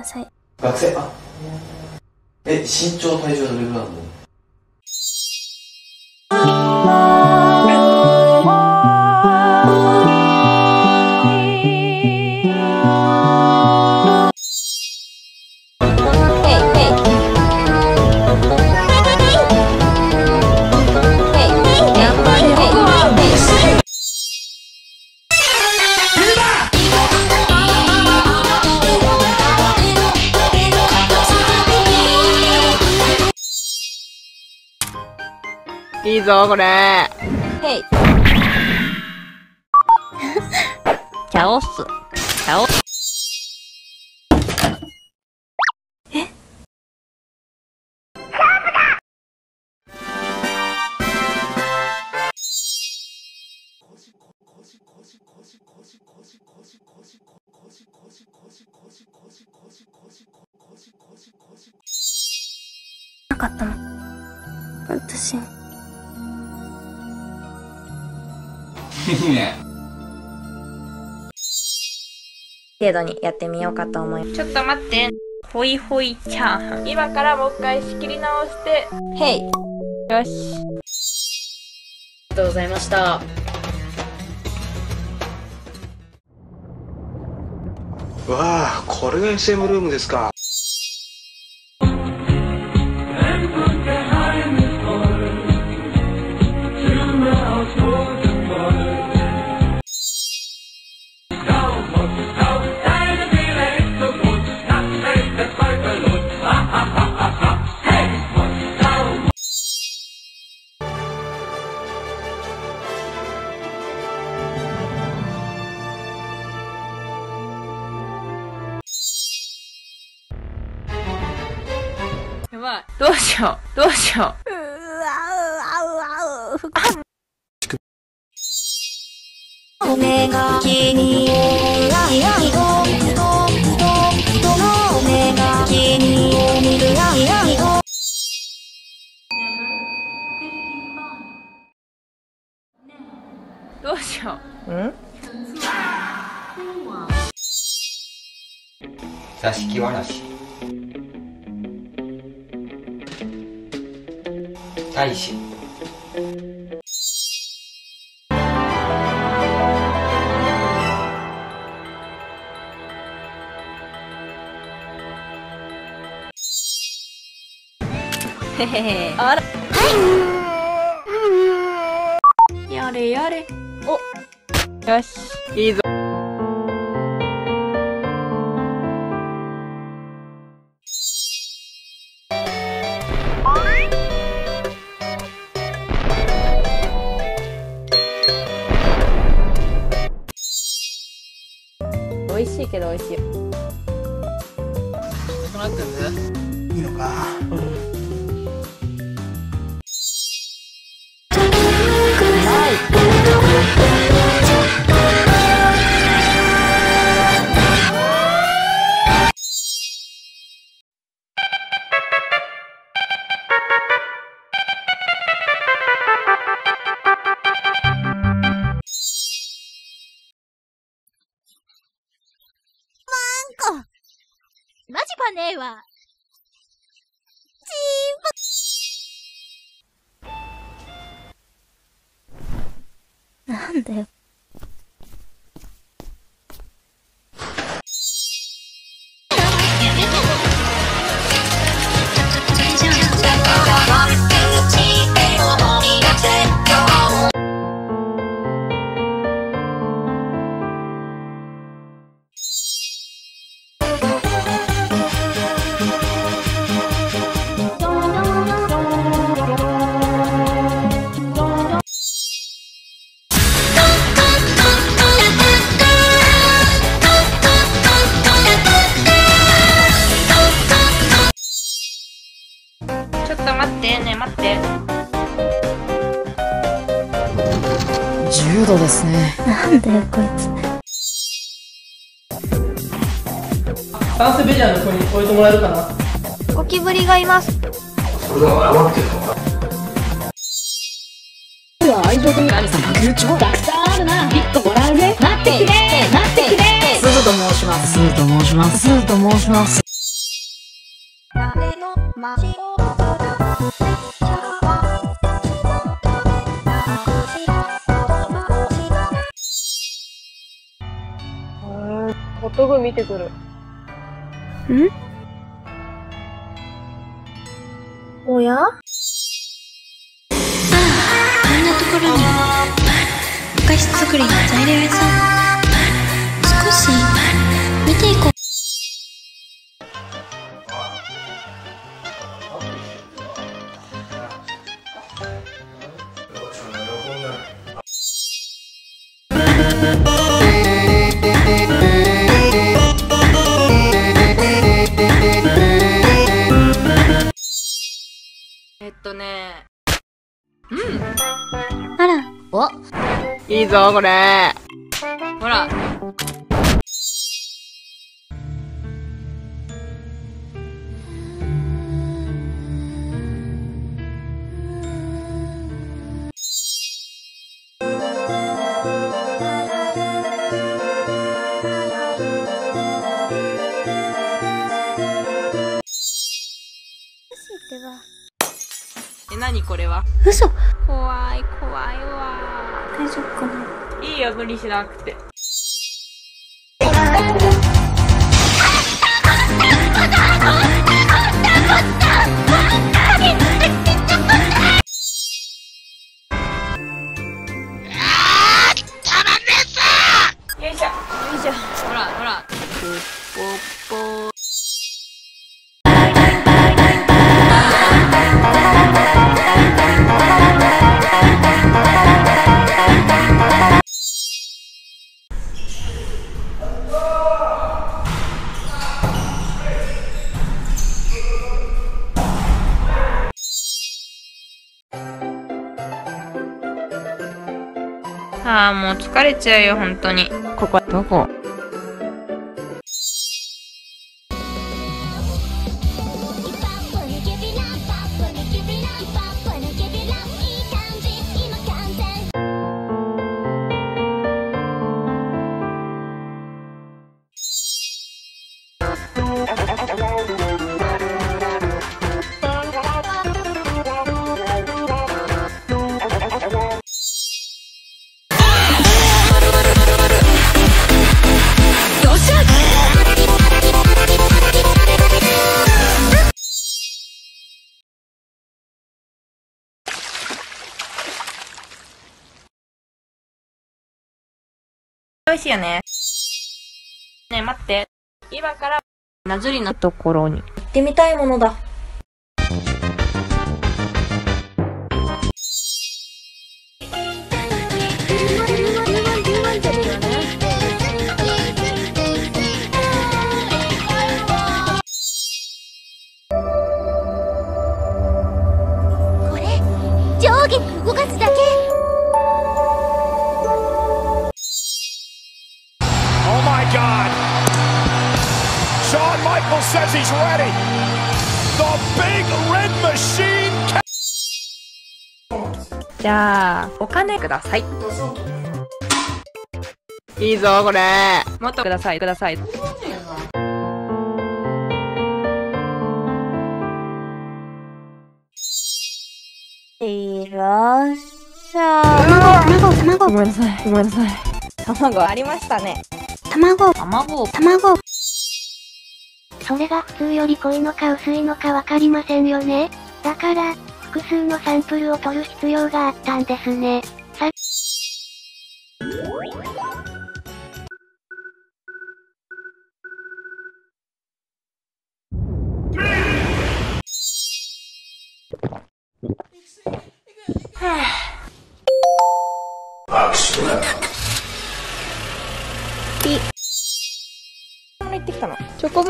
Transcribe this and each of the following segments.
めんなさい。学生あえ身長体重どれぐらいなのぞ、これ。ヘイチャオス。チャオス。程度にやってみようかと思いちょっと待って。ホイホイチャーハン。今からもう一回仕切り直して。ヘイよし。ありがとうございました。わあ、これが SM ルームですか。どうしよう。どうしよう。骨が気にらいらいととととの骨が気にらいらいとどうしよう。座敷わらし大使へへへ。あら。やれやれ。お。よし。いいぞ。けど美味しい。っと待ってね、待って。重度ですね。なんだよこいつサンスベジャーの子に置いてもらえるかな？ゴキブリがいますそれが謝ってるのか愛情と神様空調たくさんあるな。一個もらうね。待ってくれ待ってくれ鈴と申します。スーと申します。スーと申します。誰の街をホットグ見てくる。おや？こんなところにお菓子作りの材料屋さんえっとね。あらいいぞ、これ。ほら。え、なにこれは？嘘怖い、怖いわ。大丈夫かな？いいよ、無理しなくて。よいしょ。よいしょ。ほら、ほら。ぽっぽっぽ。あ疲れちゃうよ、本当に。ここ、どこ？しいよね。ねえ、待って。今から、なずりのところに。行ってみたいものだ。Says he's ready. The big red machine. じゃあ、お金ください。いいぞ、これ。もっとください、ください。いらっしゃ卵卵ごめんなさい、ごめんなさい。卵ありましたね。卵卵卵それが普通より濃いのか薄いのかわかりませんよね。だから複数のサンプルを取る必要があったんですね。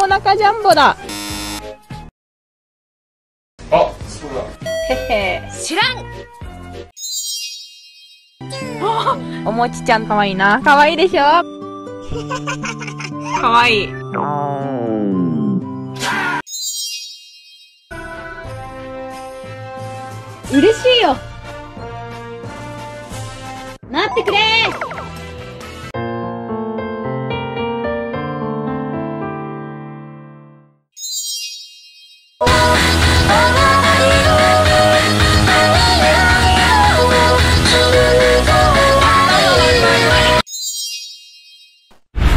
チョコモナカジャンボだ。あ、そうだ。へへ。知らんあ おもちちゃんかわいいな。かわいいでしょ？かわいい。嬉しいよ待ってくれ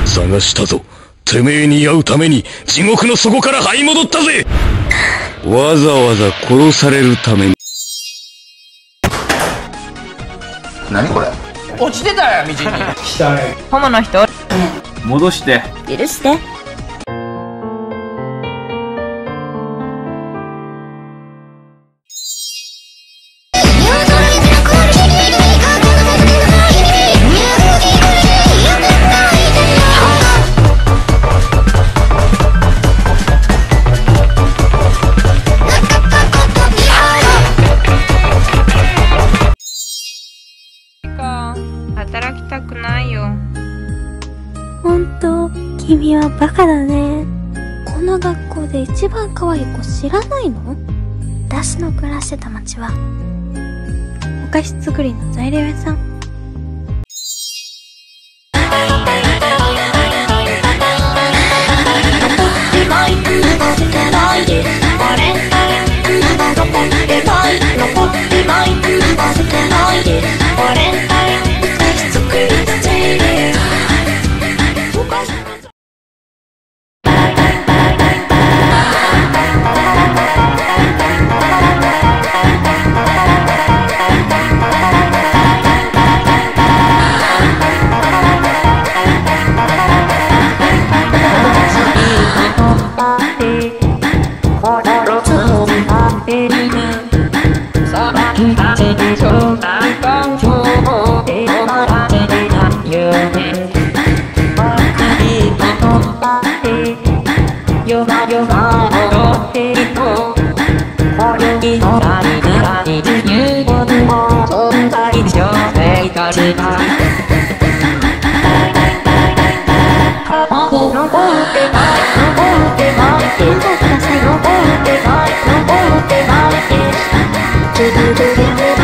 探したぞ。てめえに会うために地獄の底から這い戻ったぜ。わざわざ殺されるために。何これ？落ちてたよ道に。汚いホモの人、戻して。許して。君はバカだね。この学校で一番可愛い子知らないの？私の暮らしてた町は、お菓子作りの材料屋さん。「把真的自